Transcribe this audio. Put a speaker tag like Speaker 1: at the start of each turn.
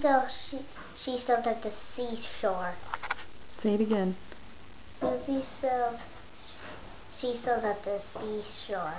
Speaker 1: sells she, she sells at the seashore.
Speaker 2: Say it again.
Speaker 1: Susie sells she sells at the seashore.